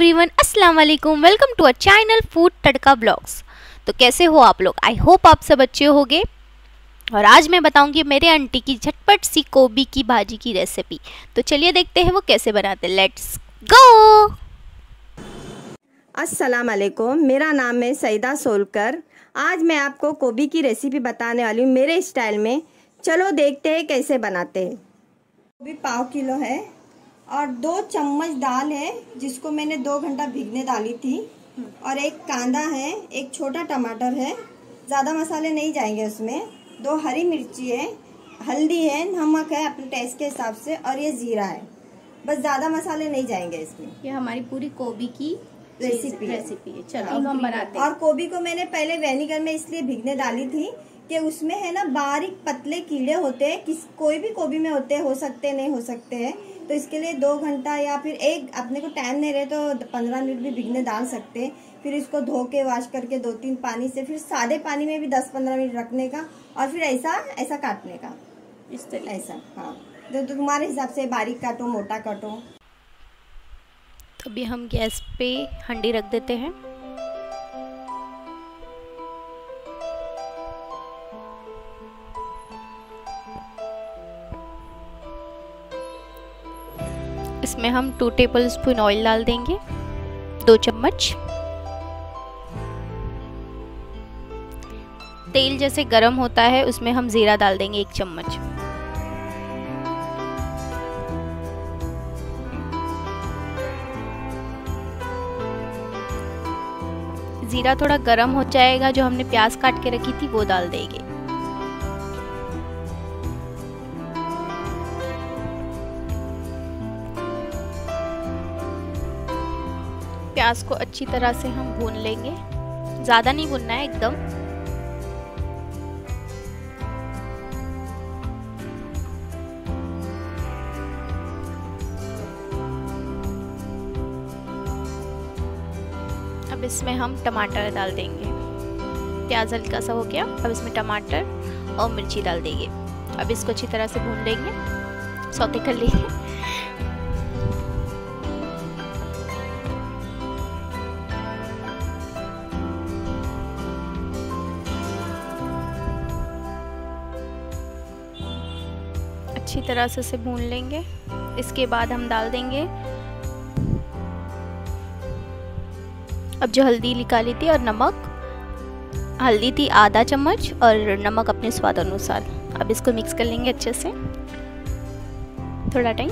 Everyone अस्सलाम वालेकुम welcome to a channel food Tadka blogs तो कैसे हो आप लोग? आई होप आप सब अच्छे होगे। और आज मैं बताऊँगी मेरे आंटी की झटपट सी गोभी की भाजी की रेसिपी तो चलिए देखते हैं वो कैसे बनाते हैं। लेट्स गो अस्सलाम वालेकुम मेरा नाम है सईदा सोलकर। आज मैं आपको गोभी की रेसिपी बताने वाली हूँ मेरे स्टाइल में। चलो देखते हैं कैसे बनाते हैं। गोभी पाव किलो है। और दो चम्मच दाल है जिसको मैंने दो घंटा भिगने डाली थी। और एक कांदा है एक छोटा टमाटर है। ज़्यादा मसाले नहीं जाएँगे उसमें। दो हरी मिर्ची है हल्दी है नमक है अपने टेस्ट के हिसाब से और ये जीरा है। बस ज़्यादा मसाले नहीं जाएँगे इसमें। ये हमारी पूरी गोभी की रेसिपी रेसिपी है। चलो अब हम बनाते हैं। और गोभी को मैंने पहले वेनिगर में इसलिए भिगने डाली थी कि उसमें है ना बारीक पतले कीड़े होते हैं किस कोई भी गोभी में होते हो सकते नहीं हो सकते हैं। तो इसके लिए दो घंटा या फिर एक अपने को टाइम नहीं रहे तो पंद्रह मिनट भी भिगने डाल सकते हैं। फिर इसको धो के वॉश करके दो तीन पानी से फिर सादे पानी में भी दस पंद्रह मिनट रखने का और फिर ऐसा ऐसा काटने का। इस तरह ऐसा हाँ। तो तुम्हारे हिसाब से बारीक काटो मोटा काटो। तो अभी हम गैस पे हंडी रख देते हैं। इसमें हम टू टेबल स्पून ऑयल डाल देंगे, दो चम्मच। तेल जैसे गरम होता है, उसमें हम ज़ीरा डाल देंगे एक चम्मच। ज़ीरा थोड़ा गरम हो जाएगा, जो हमने प्याज काट के रखी थी, वो डाल देंगे। प्याज को अच्छी तरह से हम भून लेंगे। ज़्यादा नहीं भूनना है, एकदम। अब इसमें हम टमाटर डाल देंगे। प्याज हल्का सा हो गया, अब इसमें टमाटर और मिर्ची डाल देंगे। अब इसको अच्छी तरह से भून लेंगे, सौते कर लेंगे। अच्छी तरह से इसे भून लेंगे। इसके बाद हम डाल देंगे। अब जो हल्दी निकाली थी और नमक, हल्दी थी आधा चम्मच और नमक अपने स्वाद अनुसार। अब इसको मिक्स कर लेंगे अच्छे से। थोड़ा टाइम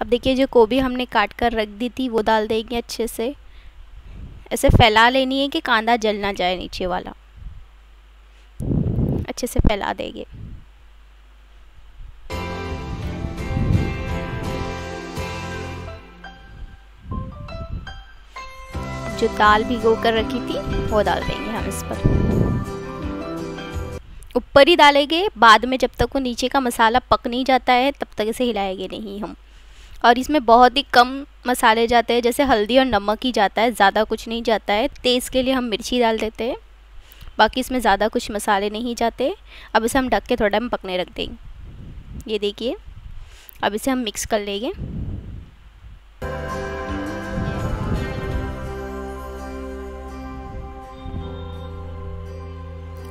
अब देखिए जो गोभी हमने काट कर रख दी थी, वो डाल देंगे अच्छे से। ऐसे फैला लेनी है कि कांदा जल ना जाए नीचे वाला। अच्छे से फैला देंगे। जो दाल भिगो कर रखी थी, वो डाल देंगे हम इस पर। ऊपर ही डालेंगे, बाद में जब तक वो नीचे का मसाला पक नहीं जाता है, तब तक इसे हिलाएँगे नहीं हम। और इसमें बहुत ही कम मसाले जाते हैं, जैसे हल्दी और नमक ही जाता है, ज़्यादा कुछ नहीं जाता है। तेज़ के लिए हम मिर्ची डाल देते हैं। बाकी इसमें ज़्यादा कुछ मसाले नहीं जाते। अब इसे हम ढक के थोड़ा टाइम पकने रख देंगे ये देखिए, अब इसे हम मिक्स कर लेंगे।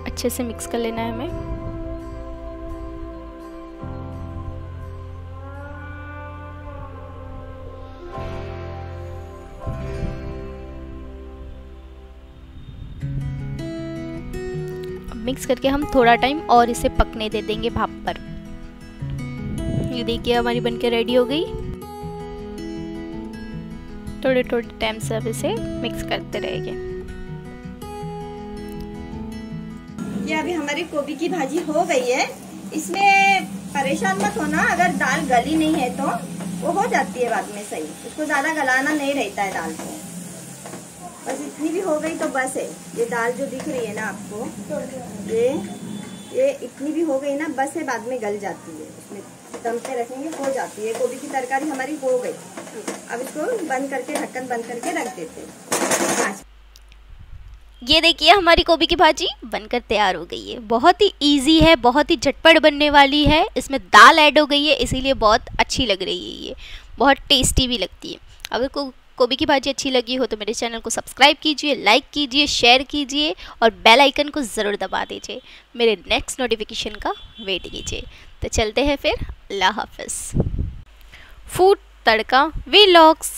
अच्छे से मिक्स कर लेना है हमें। मिक्स करके हम थोड़ा टाइम और इसे पकने दे देंगे भाप पर। ये देखिए हमारी बनके रेडी हो गई। थोड़े थोड़े टाइम से अब इसे मिक्स करते रहेंगे ये अभी हमारी गोभी की भाजी हो गई है। इसमें परेशान मत होना, अगर दाल गली नहीं है तो वो हो जाती है बाद में सही। उसको ज़्यादा गलाना नहीं रहता है दाल को। बस इतनी भी हो गई तो बस है। ये दाल जो दिख रही है ना आपको, ये ये इतनी भी हो गई ना, बस है, बाद में गल जाती है। उसमें दम पे रखेंगे, हो जाती है। गोभी की तरकारी हमारी हो गई। अब इसको बंद करके, ढक्कन बंद करके रख देते हैं। ये देखिए हमारी गोभी की भाजी बनकर तैयार हो गई है। बहुत ही इजी है, बहुत ही झटपट बनने वाली है। इसमें दाल ऐड हो गई है, इसीलिए बहुत अच्छी लग रही है ये। बहुत टेस्टी भी लगती है। अगर को गोभी की भाजी अच्छी लगी हो तो मेरे चैनल को सब्सक्राइब कीजिए लाइक कीजिए शेयर कीजिए और बेल आइकन को ज़रूर दबा दीजिए। मेरे नेक्स्ट नोटिफिकेशन का वेट कीजिए। तो चलते हैं फिर। अल्लाह हाफिज़। Food tadka. We locks